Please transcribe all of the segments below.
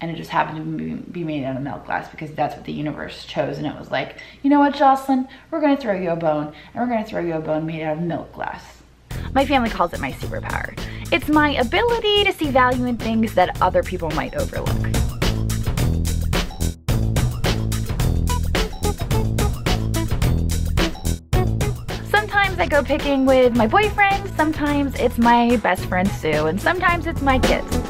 and it just happened to be made out of milk glass because that's what the universe chose and it was like, you know what, Jocelyn, we're gonna throw you a bone and we're gonna throw you a bone made out of milk glass. My family calls it my superpower. It's my ability to see value in things that other people might overlook. Sometimes I go picking with my boyfriend, sometimes it's my best friend Sue, and sometimes it's my kids.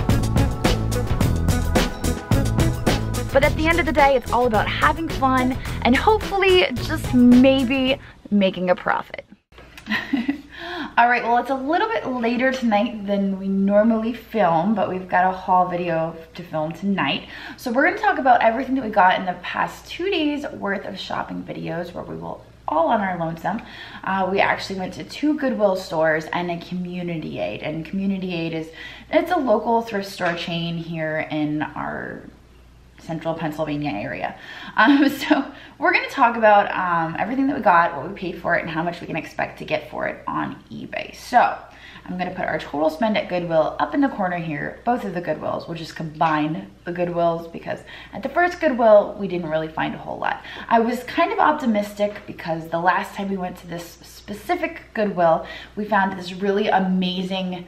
But at the end of the day, it's all about having fun and hopefully just maybe making a profit. All right, well, it's a little bit later tonight than we normally film, but we've got a haul video to film tonight. So we're gonna talk about everything that we got in the past two days worth of shopping videos where we will all on our lonesome. Uh, we actually went to two Goodwill stores and a Community Aid. And Community Aid is, it's a local thrift store chain here in our central Pennsylvania area. Um, so we're gonna talk about um, everything that we got, what we paid for it, and how much we can expect to get for it on eBay. So I'm gonna put our total spend at Goodwill up in the corner here, both of the Goodwills. We'll just combine the Goodwills because at the first Goodwill, we didn't really find a whole lot. I was kind of optimistic because the last time we went to this specific Goodwill, we found this really amazing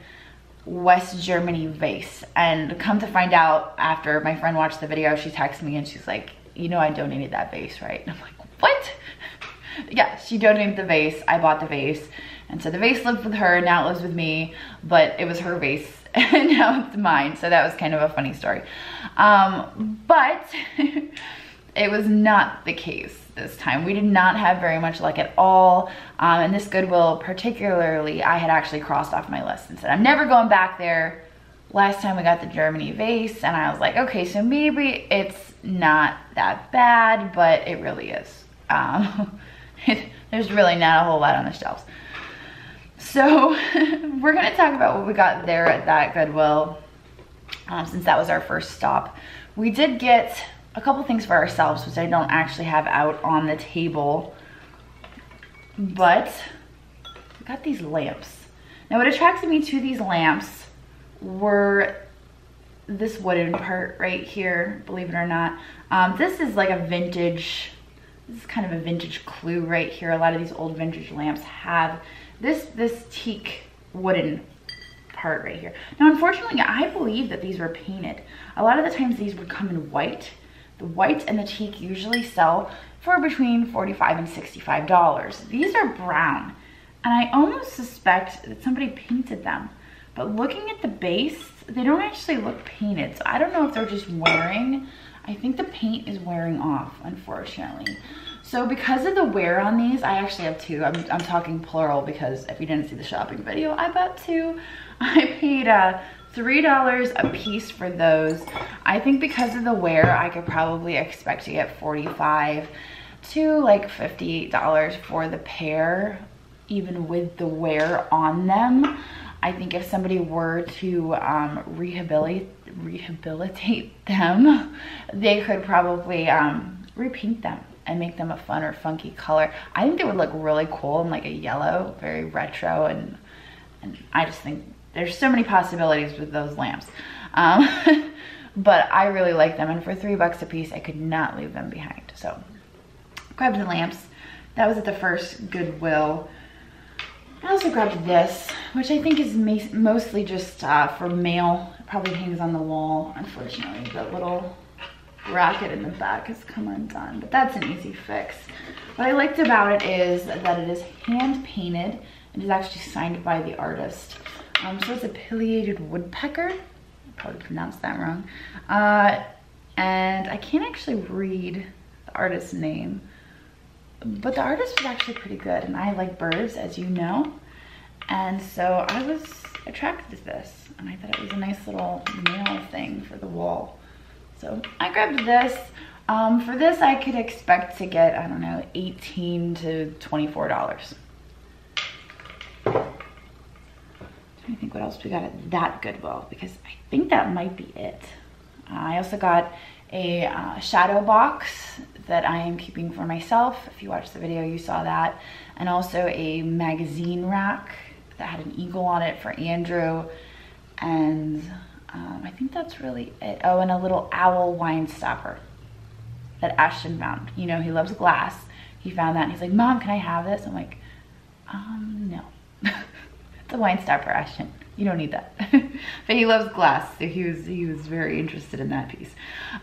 West Germany vase. And come to find out after my friend watched the video, she texted me and she's like, you know I donated that vase, right? And I'm like, what? yeah, she donated the vase. I bought the vase. And so the vase lived with her, now it lives with me, but it was her vase and now it's mine. So that was kind of a funny story. Um, but it was not the case this time. We did not have very much luck at all. Um, and this Goodwill particularly, I had actually crossed off my list and said, I'm never going back there. Last time we got the Germany vase and I was like, okay, so maybe it's not that bad, but it really is. Um, it, there's really not a whole lot on the shelves. So we're gonna talk about what we got there at that Goodwill um, since that was our first stop. We did get a couple things for ourselves, which I don't actually have out on the table. But we got these lamps. Now what attracted me to these lamps were this wooden part right here, believe it or not. Um, this is like a vintage, this is kind of a vintage clue right here. A lot of these old vintage lamps have this, this teak wooden part right here. Now, unfortunately, I believe that these were painted. A lot of the times these would come in white the white and the teak usually sell for between 45 and $65. These are brown, and I almost suspect that somebody painted them. But looking at the base, they don't actually look painted. So I don't know if they're just wearing. I think the paint is wearing off, unfortunately. So because of the wear on these, I actually have two. I'm, I'm talking plural because if you didn't see the shopping video, I bought two. I paid uh, $3 a piece for those. I think because of the wear, I could probably expect to get 45 to like $58 for the pair, even with the wear on them. I think if somebody were to um, rehabilitate, rehabilitate them, they could probably um, repaint them and make them a fun or funky color. I think they would look really cool in like a yellow, very retro, and, and I just think there's so many possibilities with those lamps. Um, but I really like them and for three bucks a piece, I could not leave them behind. So grabbed the lamps. That was at the first Goodwill. I also grabbed this, which I think is mostly just uh, for mail. It probably hangs on the wall. Unfortunately, the little bracket in the back has come undone, but that's an easy fix. What I liked about it is that it is hand painted. It is actually signed by the artist. Um, so it's a pileated woodpecker. I probably pronounced that wrong. Uh, and I can't actually read the artist's name, but the artist was actually pretty good. And I like birds, as you know. And so I was attracted to this. And I thought it was a nice little nail thing for the wall. So I grabbed this. Um, for this, I could expect to get, I don't know, 18 to $24. I think what else we got at that Goodwill because I think that might be it. Uh, I also got a uh, shadow box that I am keeping for myself. If you watched the video, you saw that. And also a magazine rack that had an eagle on it for Andrew. And Um, I think that's really it. Oh, and a little owl wine stopper that Ashton found. You know, he loves glass. He found that and he's like, Mom, can I have this? I'm like, um, a wine stopper, Ashton. You don't need that. but he loves glass, so he was he was very interested in that piece.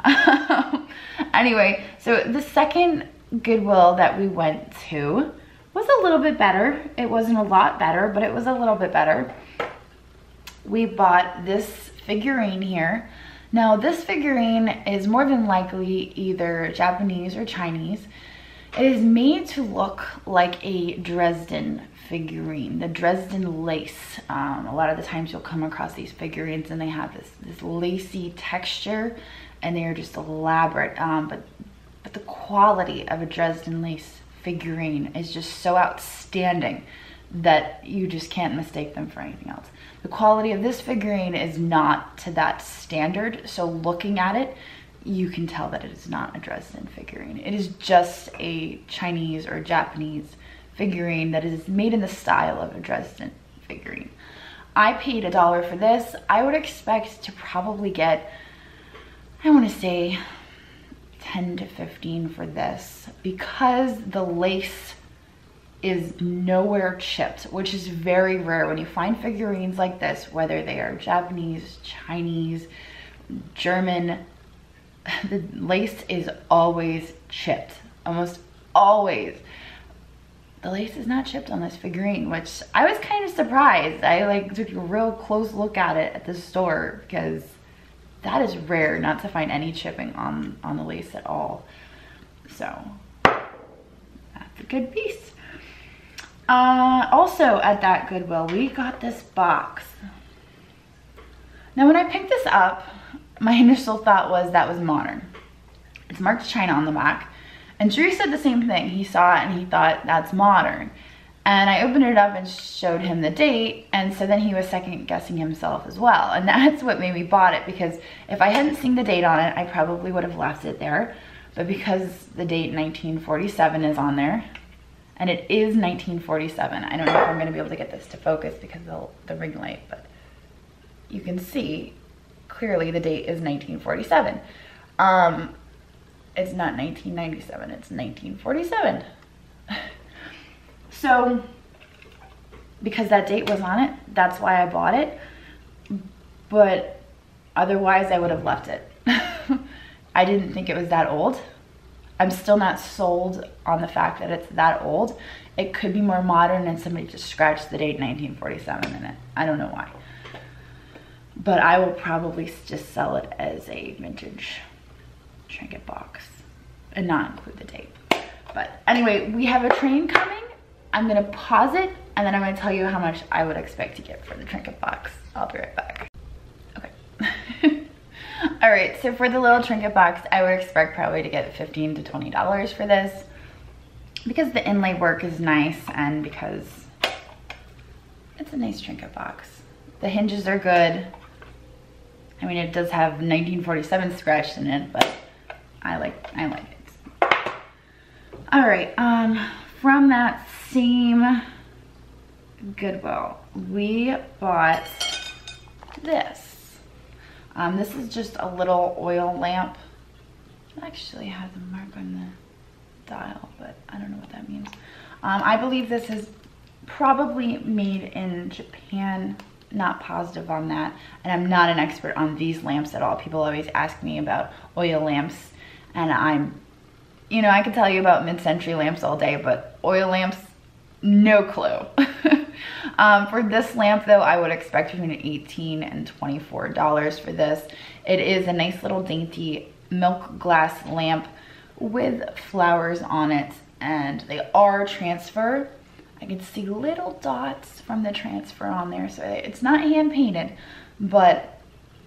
anyway, so the second Goodwill that we went to was a little bit better. It wasn't a lot better, but it was a little bit better. We bought this figurine here. Now this figurine is more than likely either Japanese or Chinese. It is made to look like a Dresden figurine, the Dresden lace. Um, a lot of the times you'll come across these figurines and they have this, this lacy texture and they are just elaborate. Um, but, but the quality of a Dresden lace figurine is just so outstanding that you just can't mistake them for anything else. The quality of this figurine is not to that standard, so looking at it, you can tell that it is not a Dresden figurine. It is just a Chinese or Japanese figurine that is made in the style of a Dresden figurine. I paid a dollar for this. I would expect to probably get, I want to say 10 to 15 for this because the lace is nowhere chipped, which is very rare when you find figurines like this, whether they are Japanese, Chinese, German, the lace is always chipped, almost always. The lace is not chipped on this figurine, which I was kind of surprised. I like took a real close look at it at the store because that is rare not to find any chipping on, on the lace at all. So that's a good piece. Uh, also at that Goodwill, we got this box. Now when I picked this up, my initial thought was that was modern. It's marked China on the back. And Drew said the same thing. He saw it and he thought that's modern. And I opened it up and showed him the date. And so then he was second guessing himself as well. And that's what made me bought it because if I hadn't seen the date on it, I probably would have left it there. But because the date 1947 is on there, and it is 1947. I don't know if I'm gonna be able to get this to focus because of the ring light, but you can see clearly the date is 1947. Um, it's not 1997, it's 1947. so, because that date was on it, that's why I bought it. But otherwise I would have left it. I didn't think it was that old. I'm still not sold on the fact that it's that old. It could be more modern and somebody just scratched the date 1947 in it. I don't know why but I will probably just sell it as a vintage trinket box and not include the date. But anyway, we have a train coming. I'm gonna pause it and then I'm gonna tell you how much I would expect to get for the trinket box. I'll be right back. Okay. All right, so for the little trinket box, I would expect probably to get 15 to $20 for this because the inlay work is nice and because it's a nice trinket box. The hinges are good. I mean, it does have 1947 scratched in it, but I like, I like it. All right, um, from that same Goodwill, we bought this. Um, this is just a little oil lamp. It actually has a mark on the dial, but I don't know what that means. Um, I believe this is probably made in Japan not positive on that. And I'm not an expert on these lamps at all. People always ask me about oil lamps and I'm, you know, I could tell you about mid-century lamps all day, but oil lamps, no clue. um, for this lamp though, I would expect between 18 and $24 for this. It is a nice little dainty milk glass lamp with flowers on it and they are transfer I can see little dots from the transfer on there. So it's not hand painted, but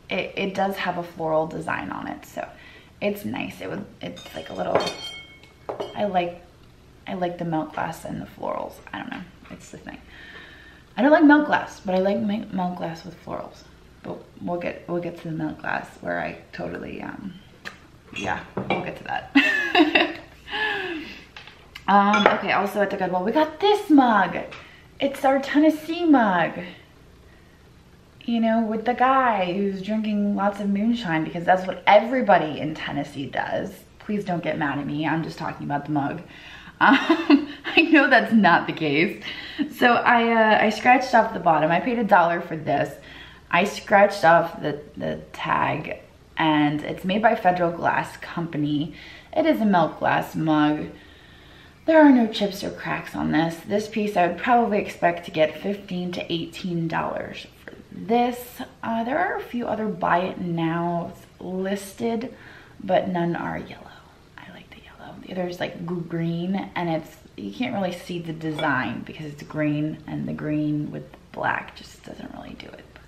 it, it does have a floral design on it. So it's nice. It would, it's like a little, I like, I like the milk glass and the florals. I don't know. It's the thing. I don't like milk glass, but I like milk glass with florals. But we'll get, we'll get to the milk glass where I totally, um, yeah, we'll get to that. Um, okay, also at the Goodwill, we got this mug. It's our Tennessee mug. You know, with the guy who's drinking lots of moonshine because that's what everybody in Tennessee does. Please don't get mad at me. I'm just talking about the mug. Um, I know that's not the case. So I, uh, I scratched off the bottom. I paid a dollar for this. I scratched off the, the tag and it's made by Federal Glass Company. It is a milk glass mug. There are no chips or cracks on this. This piece I would probably expect to get 15 to $18 for this. Uh, there are a few other buy it nows listed, but none are yellow. I like the yellow. The other is like green and it's, you can't really see the design because it's green and the green with black just doesn't really do it. But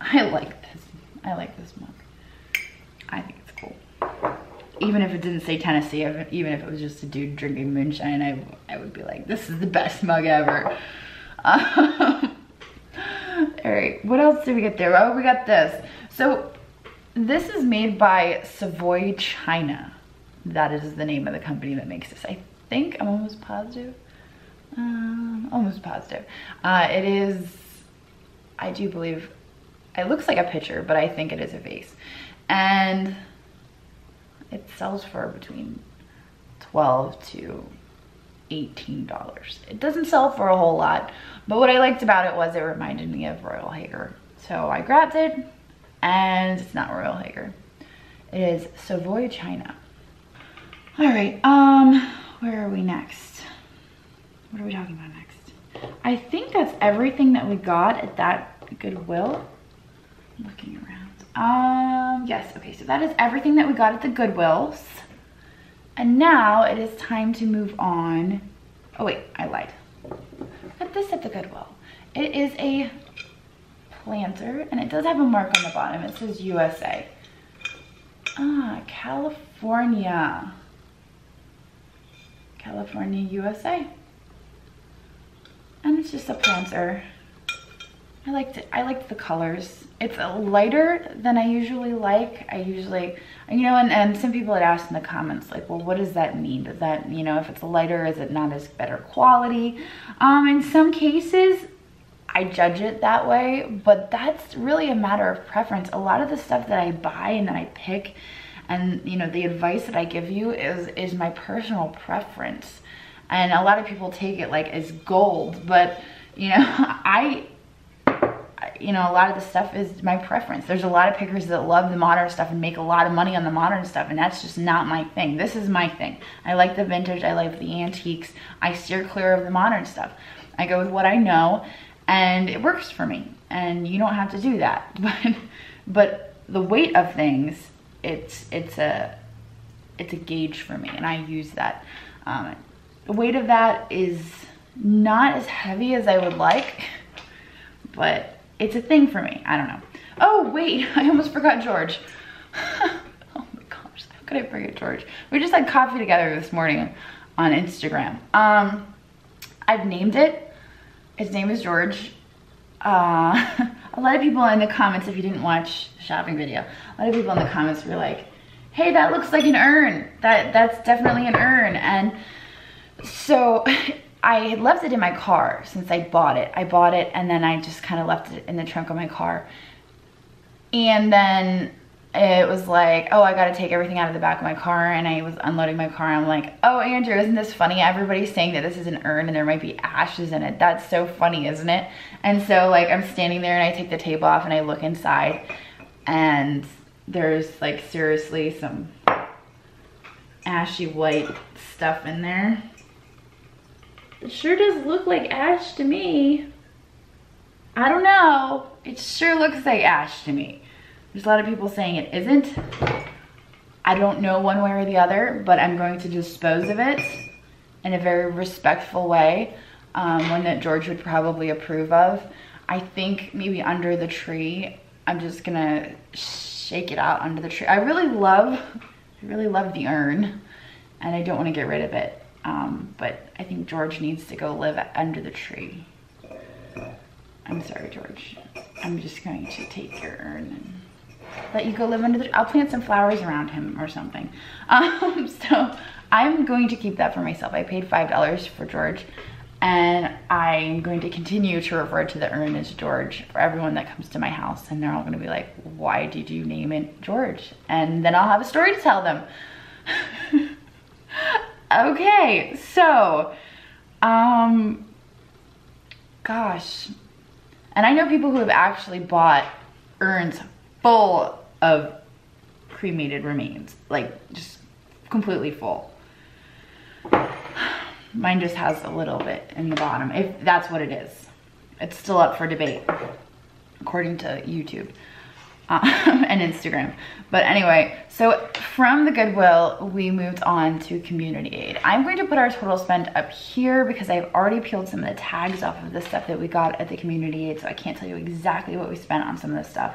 I like this. I like this mug. I think it's cool. Even if it didn't say Tennessee, even if it was just a dude drinking moonshine, I, I would be like, this is the best mug ever. Um, all right, what else did we get there? Oh, we got this. So this is made by Savoy China. That is the name of the company that makes this. I think, I'm almost positive. Um, almost positive. Uh, it is, I do believe, it looks like a pitcher, but I think it is a vase and it sells for between 12 to $18. It doesn't sell for a whole lot, but what I liked about it was it reminded me of Royal Haeger. So I grabbed it and it's not Royal Haeger. It is Savoy China. All right, um, where are we next? What are we talking about next? I think that's everything that we got at that Goodwill. I'm looking around. Um, yes, okay, so that is everything that we got at the Goodwills. And now it is time to move on. Oh wait, I lied. Got this at the Goodwill. It is a planter and it does have a mark on the bottom. It says USA. Ah, California. California, USA. And it's just a planter. I liked it. I liked the colors. It's lighter than I usually like. I usually, you know, and, and some people had asked in the comments, like, well, what does that mean? Does that, you know, if it's lighter, is it not as better quality? Um, in some cases, I judge it that way, but that's really a matter of preference. A lot of the stuff that I buy and that I pick and, you know, the advice that I give you is, is my personal preference. And a lot of people take it like as gold, but, you know, I you know, a lot of the stuff is my preference. There's a lot of pickers that love the modern stuff and make a lot of money on the modern stuff, and that's just not my thing. This is my thing. I like the vintage, I like the antiques. I steer clear of the modern stuff. I go with what I know, and it works for me. And you don't have to do that. But but the weight of things, it's it's a it's a gauge for me, and I use that. Um, the weight of that is not as heavy as I would like, but it's a thing for me. I don't know. Oh, wait, I almost forgot George. oh my gosh, how could I forget George? We just had coffee together this morning on Instagram. Um, I've named it. His name is George. Uh, a lot of people in the comments, if you didn't watch the shopping video, a lot of people in the comments were like, hey, that looks like an urn. That That's definitely an urn. And so I had left it in my car since I bought it. I bought it and then I just kind of left it in the trunk of my car. And then it was like, oh, I got to take everything out of the back of my car. And I was unloading my car. I'm like, oh, Andrew, isn't this funny? Everybody's saying that this is an urn and there might be ashes in it. That's so funny, isn't it? And so like I'm standing there and I take the tape off and I look inside and there's like seriously some ashy white stuff in there. It sure does look like ash to me. I don't know. It sure looks like ash to me. There's a lot of people saying it isn't. I don't know one way or the other, but I'm going to dispose of it in a very respectful way, um, one that George would probably approve of. I think maybe under the tree, I'm just gonna shake it out under the tree. I really love, I really love the urn and I don't wanna get rid of it. Um, but I think George needs to go live under the tree. I'm sorry, George. I'm just going to take your urn and let you go live under the, I'll plant some flowers around him or something. Um, so I'm going to keep that for myself. I paid $5 for George. And I'm going to continue to refer to the urn as George for everyone that comes to my house. And they're all gonna be like, why did you name it George? And then I'll have a story to tell them. okay, so, um, gosh. And I know people who have actually bought urns full of cremated remains, like just completely full. Mine just has a little bit in the bottom, if that's what it is. It's still up for debate, according to YouTube uh, and Instagram. But anyway, so from the Goodwill, we moved on to community aid. I'm going to put our total spend up here because I've already peeled some of the tags off of the stuff that we got at the community aid, so I can't tell you exactly what we spent on some of this stuff.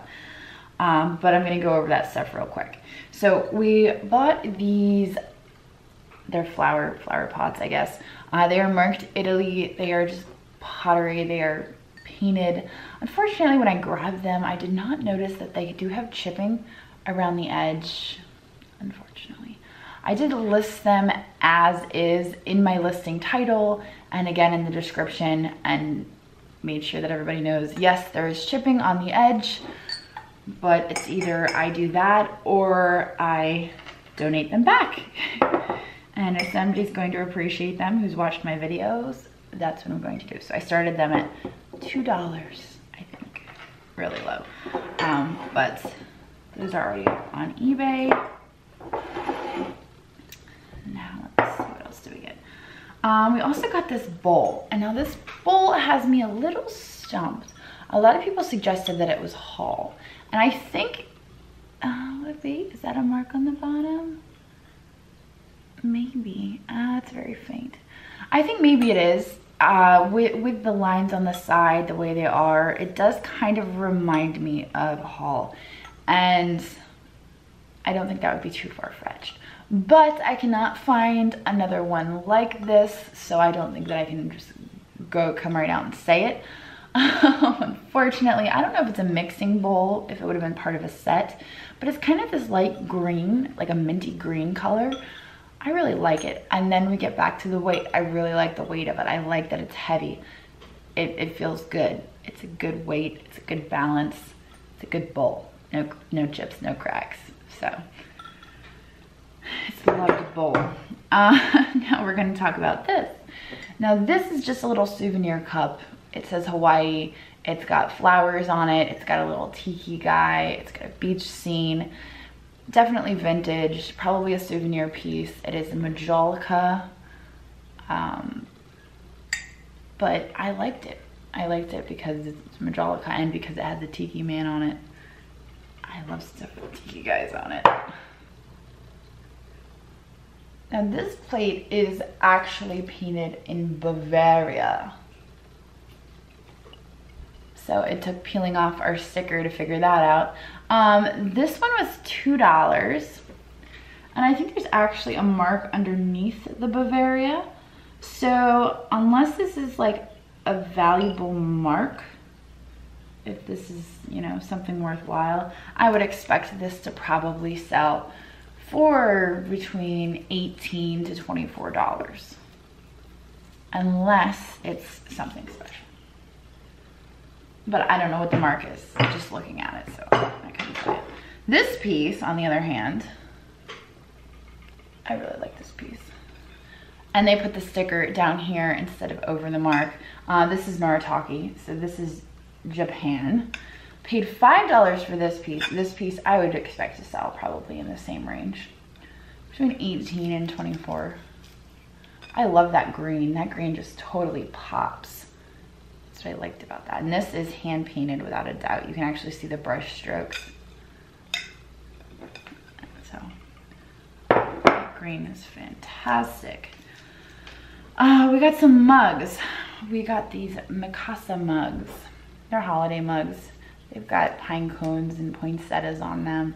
Um, but I'm gonna go over that stuff real quick. So we bought these they're flower flower pots, I guess. Uh, they are marked Italy. They are just pottery. They are painted. Unfortunately, when I grabbed them, I did not notice that they do have chipping around the edge, unfortunately. I did list them as is in my listing title and again in the description and made sure that everybody knows, yes, there is chipping on the edge, but it's either I do that or I donate them back. And if somebody's going to appreciate them who's watched my videos, that's what I'm going to do. So I started them at $2, I think, really low. Um, but those are already on eBay. Now let's see, what else do we get? Um, we also got this bowl. And now this bowl has me a little stumped. A lot of people suggested that it was Hall. And I think, uh, is that a mark on the bottom? Maybe. Uh, it's very faint. I think maybe it is. Uh, with, with the lines on the side, the way they are, it does kind of remind me of Hall. And I don't think that would be too far-fetched. But I cannot find another one like this, so I don't think that I can just go come right out and say it. Unfortunately, I don't know if it's a mixing bowl, if it would have been part of a set, but it's kind of this light green, like a minty green color. I really like it. And then we get back to the weight. I really like the weight of it. I like that it's heavy. It, it feels good. It's a good weight. It's a good balance. It's a good bowl. No, no chips, no cracks. So it's a lovely bowl. Uh, now we're gonna talk about this. Now this is just a little souvenir cup. It says Hawaii. It's got flowers on it. It's got a little tiki guy. It's got a beach scene definitely vintage, probably a souvenir piece. It is a Majolica, um, but I liked it. I liked it because it's Majolica and because it had the Tiki Man on it. I love stuff with Tiki guys on it. Now this plate is actually painted in Bavaria. So it took peeling off our sticker to figure that out. Um, this one was $2. And I think there's actually a mark underneath the Bavaria. So unless this is like a valuable mark, if this is, you know, something worthwhile, I would expect this to probably sell for between 18 to $24. Unless it's something special but I don't know what the mark is, just looking at it, so I couldn't tell you. This piece, on the other hand, I really like this piece. And they put the sticker down here instead of over the mark. Uh, this is Noritake, so this is Japan. Paid $5 for this piece. This piece I would expect to sell probably in the same range. Between 18 and 24. I love that green. That green just totally pops. I liked about that. And this is hand painted without a doubt. You can actually see the brush strokes. So, green is fantastic. Uh, we got some mugs. We got these Mikasa mugs. They're holiday mugs. They've got pine cones and poinsettias on them.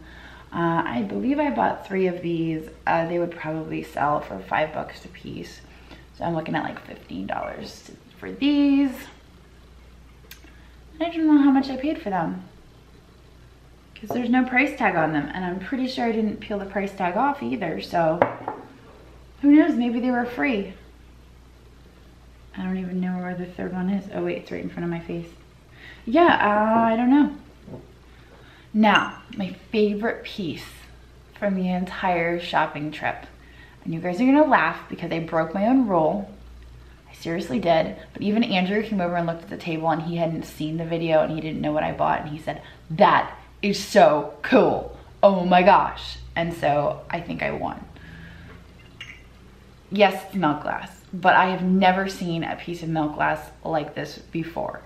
Uh, I believe I bought three of these. Uh, they would probably sell for five bucks a piece. So I'm looking at like $15 for these. I don't know how much I paid for them because there's no price tag on them and I'm pretty sure I didn't peel the price tag off either so who knows maybe they were free I don't even know where the third one is. Oh wait, it's right in front of my face. Yeah, uh, I don't know. Now, my favorite piece from the entire shopping trip. And you guys are gonna laugh because I broke my own rule. I seriously did. But even Andrew came over and looked at the table and he hadn't seen the video and he didn't know what I bought. And he said, that is so cool. Oh my gosh. And so I think I won. Yes, it's milk glass, but I have never seen a piece of milk glass like this before.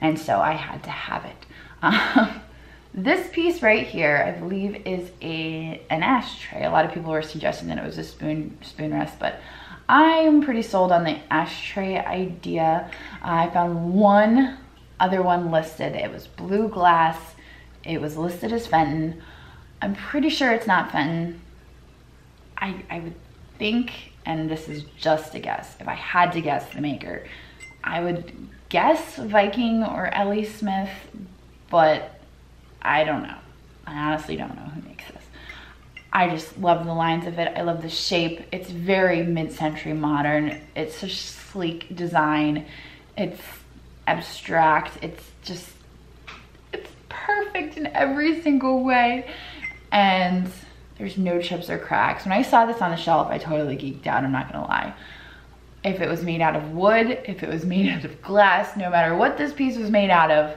And so I had to have it. Um, this piece right here, I believe is a an ashtray. A lot of people were suggesting that it was a spoon, spoon rest, but I'm pretty sold on the ashtray idea. I found one other one listed. It was blue glass. It was listed as Fenton. I'm pretty sure it's not Fenton. I, I would think, and this is just a guess, if I had to guess the maker, I would guess Viking or L.E. Smith, but I don't know. I honestly don't know who makes this. I just love the lines of it. I love the shape. It's very mid-century modern. It's such sleek design. It's abstract. It's just, it's perfect in every single way. And there's no chips or cracks. When I saw this on the shelf, I totally geeked out, I'm not gonna lie. If it was made out of wood, if it was made out of glass, no matter what this piece was made out of,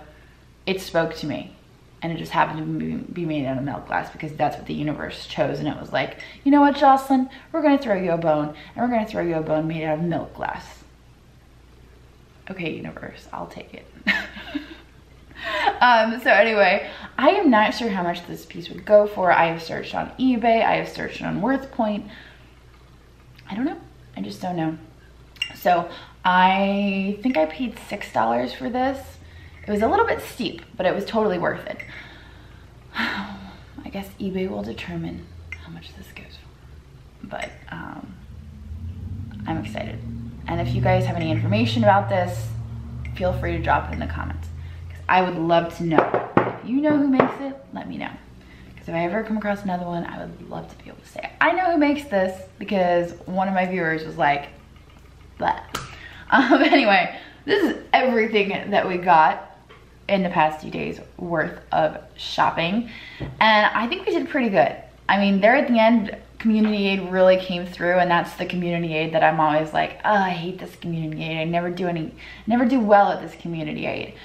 it spoke to me and it just happened to be made out of milk glass because that's what the universe chose. And it was like you know what jocelyn? We're going to throw you a bone and we're going to throw you a bone made out of milk glass. Okay universe i'll take it. Um, so anyway i am not sure how much this piece would go for. I have searched on ebay i have searched on worthpoint i don't know i just don't know. So i think i paid six dollars for this it was a little bit steep, but it was totally worth it. I guess eBay will determine how much this goes for. But um, I'm excited. And if you guys have any information about this, feel free to drop it in the comments. Because I would love to know. If you know who makes it, let me know. Because if I ever come across another one, I would love to be able to say, I know who makes this because one of my viewers was like, but. Um, anyway, this is everything that we got in the past few days worth of shopping. And I think we did pretty good. I mean, there at the end, community aid really came through and that's the community aid that I'm always like, oh, I hate this community aid. I never do any, never do well at this community aid.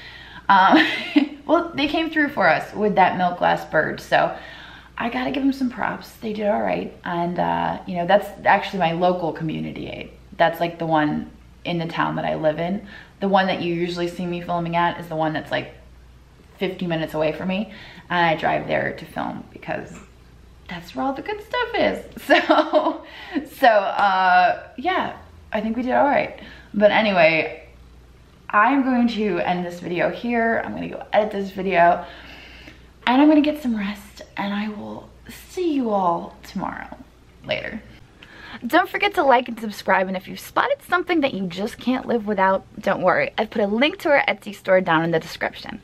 Um, well, they came through for us with that milk glass bird. So I gotta give them some props. They did all right. And, uh, you know, that's actually my local community aid. That's like the one in the town that I live in. The one that you usually see me filming at is the one that's like 50 minutes away from me. And I drive there to film because that's where all the good stuff is. So, so uh, yeah, I think we did all right. But anyway, I'm going to end this video here. I'm gonna go edit this video and I'm gonna get some rest and I will see you all tomorrow later. Don't forget to like and subscribe, and if you've spotted something that you just can't live without, don't worry. I've put a link to our Etsy store down in the description.